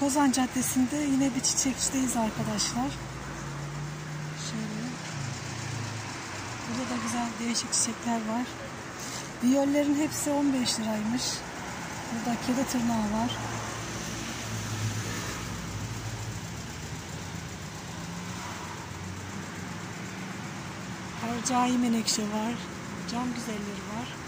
Kozan Caddesi'nde yine bir çiçekçideyiz arkadaşlar. Şöyle. Burada da güzel değişik çiçekler var. Viyollerin hepsi 15 liraymış. Burada kedi tırnağı var. Hercai menekşe var. Cam güzelleri var.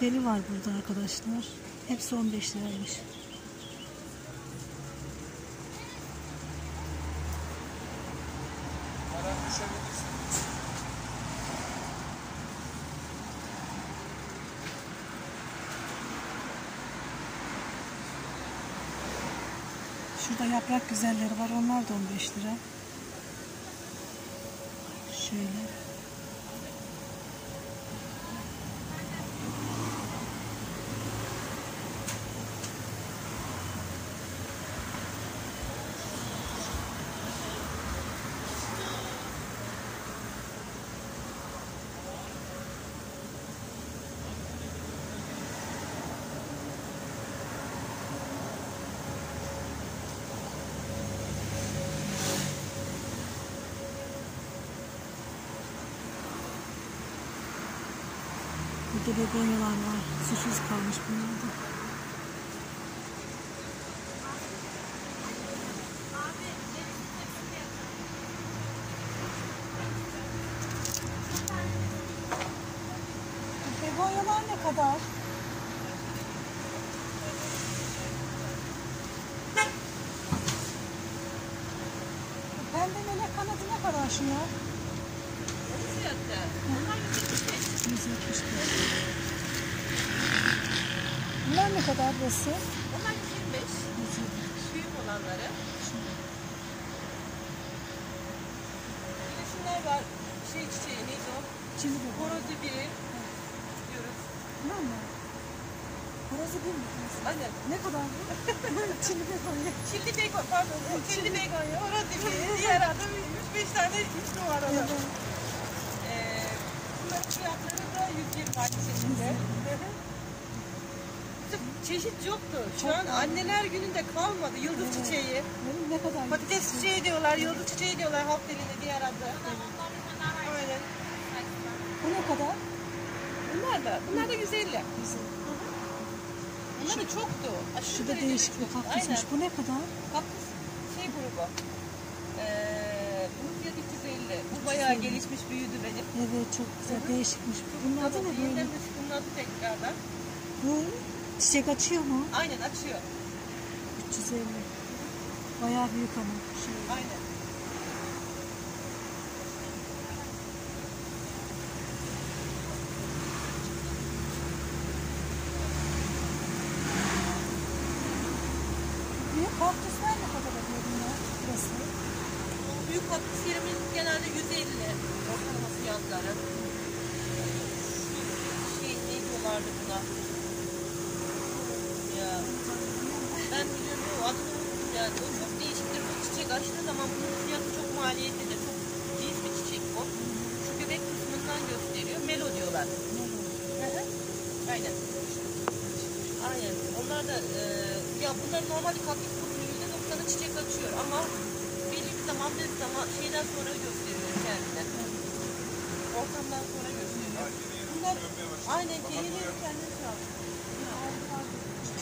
Küpeli var burada arkadaşlar. Hepsi 15 liraymış. Şurada yaprak güzelleri var. Onlar da 15 lira. Şöyle. Burada begonyalar var. Susuz kalmış bunlar da. Begonyalar ne kadar? Bu Pembe melek kanadı ne kadar şu ya? 175. Bunlar ne kadar burası? Onlar 25. Büyük olanları. Şunlar var. Şey çiçeği neydi o? Çili bu. Horozu biri. Diyoruz. Bunlar mı? Burası bir mi? Aynen. Ne kadar bu? Çili begonya. Çilli bacon pardon. Çilli bacon ya. Horozu biri. Diğer adı 3-5 tane 3 numaralı. Evet. Ee, bunların fiyatları da 120 aynı şekilde. Hı hı. Çeşit yoktu. Şu Çok an anneler gününde kalmadı. Yıldız çiçeği. Ne kadar? Patates çiçeği diyorlar, yıldız çiçeği diyorlar halk dilinde diğer adı. Aynen. Bu ne kadar? Bunlar da, bunlar da 150. Güzel. Bunlar da çoktu. Aşırı Şu da değişik bir kaktüsmüş. Bu ne kadar? Kaktüs şey grubu. Ee, bunun fiyatı 250. Bu bayağı gelişmiş, büyüdü benim. Evet çok güzel. Değişikmiş. Bunun adı ne böyle? Yeniden de bunun adı tekrardan. Bu çiçek açıyor mu? Aynen açıyor. 350. Bayağı büyük ama. Şöyle. Aynen. Büyük kaktüsler ne kadar oluyor bunlar? Burası. Büyük kaktüs yerimiz genelde 150 ortalama fiyatları. Şey ne diyorlardı buna? Ya ben biliyorum o adını unuttum yani. O çok değişiktir. Bu çiçek açtığı zaman bunun fiyatı çok maliyetlidir. Çok cins bir çiçek bu. Şu göbek kısmından gösteriyor. Melo diyorlar. Aynen. Aynen. Onlar da e, ya bunlar normalde kaktüs kutunun %90'ı çiçek açıyor ama belli bir zaman bir zaman şeyden sonra gösteriyor kendine. Ortamdan sonra gösteriyor. Bunlar aynen kendini kendini çalıyor.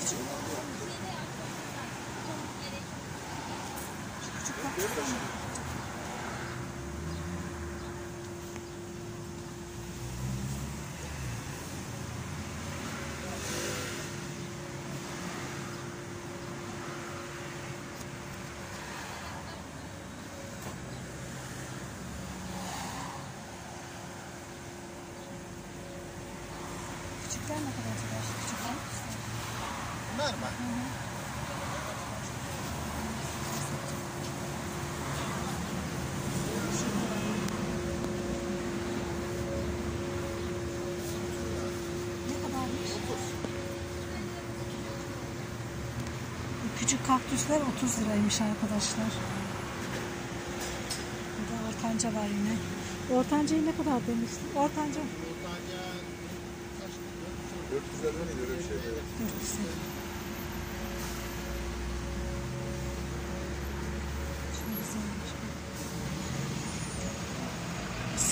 Küçük kaktüsler mi? Küçükler ne kadar acaba? Küçük kaktüsler bunlar? Küçük kaktüsler 30 liraymış arkadaşlar. Burada ortanca var yine. Ortancayı ne kadar demiştim? Ortanca. Ortanca 400 lira öyle bir şey. 400 lira.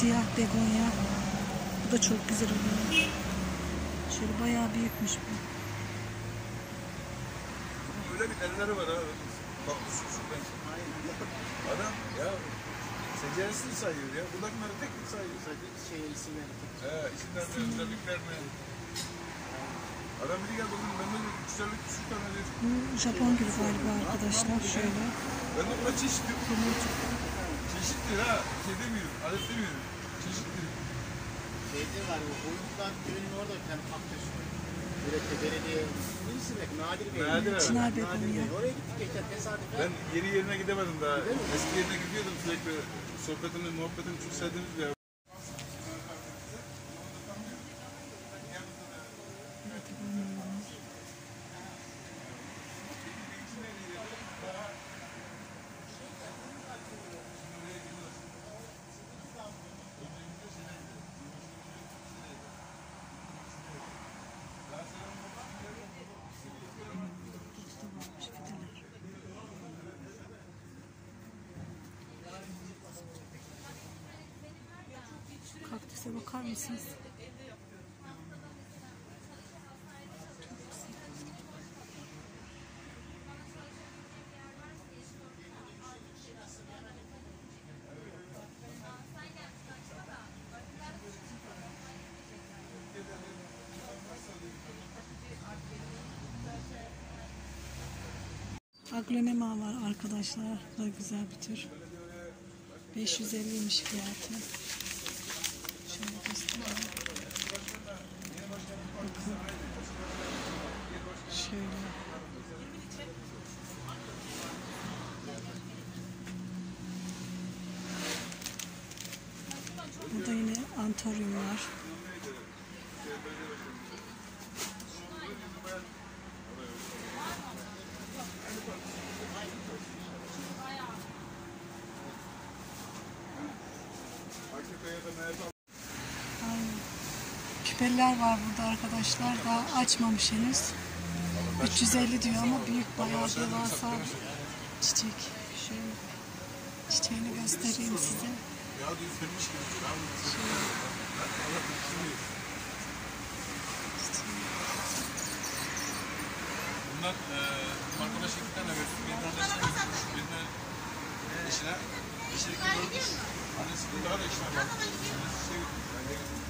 Siyah begonya. Bu da çok güzel oluyor. Şöyle bayağı büyükmüş bu. Öyle bir elleri var abi. Bak ben. Adam ya seceresini sayıyor ya. Buradakları tek tek sayıyor. şey isimleri. He isimler ne özellikler ne? Adam biri geldi oğlum ben de güzellik şu tane dedi. Bu Japon gülü galiba arkadaşlar. Şöyle. Ben de buna çeşit diyorum. Çeşittir ha. Şey demiyorum. Adet demiyorum. Şeyde var bu Uyuk'tan köyünün orada bir tane kaktüs. Üretti belediye. Neyse bek nadir bey. Nadir evet. Çınar Nadir bey. Oraya gittik geçen tesadüfen. Ben yeri yerine gidemedim daha. Eski yerine gidiyordum sürekli. Sohbetini, muhabbetini çok sevdiğimiz bir yer. Kaktüse bakar mısınız? Aglonema var arkadaşlar. Da güzel bir tür. 550'ymiş fiyatı. Şöyle. Burada yine antoryum var. Aynen. Küpeler var burada arkadaşlar. Daha açmamış henüz. 350 diyor ama büyük bayağı devasa çiçek. Şöyle çiçeğini göstereyim size. Bunlar e, markama şekillerle verdim. Bir tanesi bir de eşine. Annesi de daha da eşine var. Annesi şey Böyle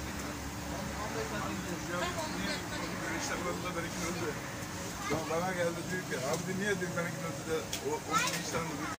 işler var da benimki öldü. Ya bana geldi diyor ki abi niye diyor benimki öldü de o, o işten.